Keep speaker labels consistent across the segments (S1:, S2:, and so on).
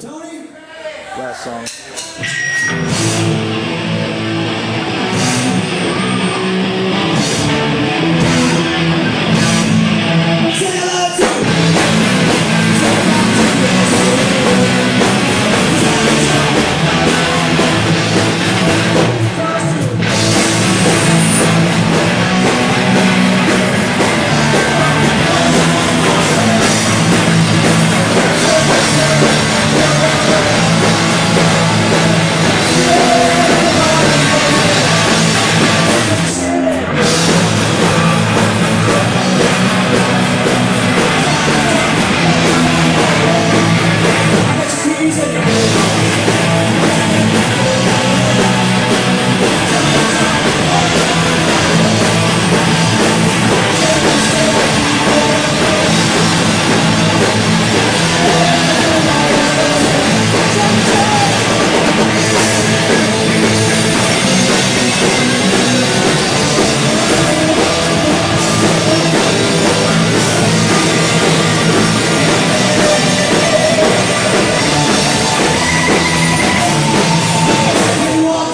S1: Tony?
S2: Last song.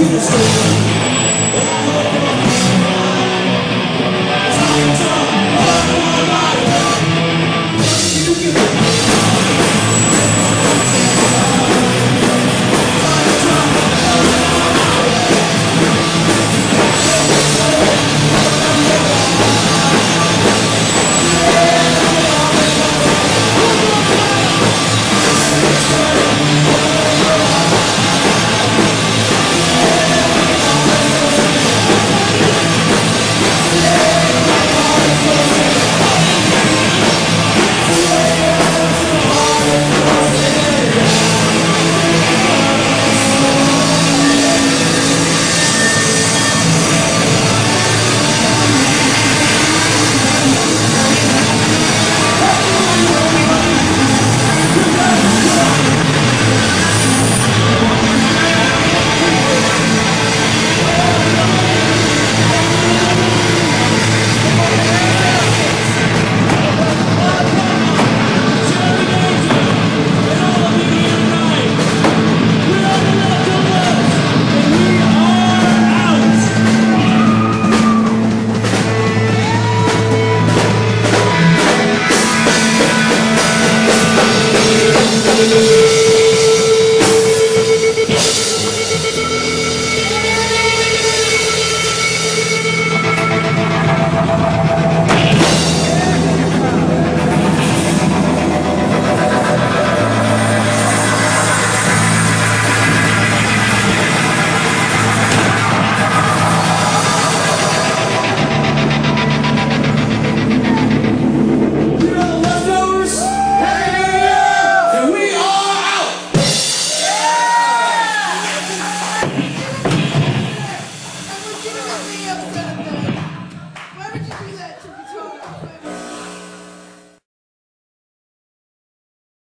S2: Jesus.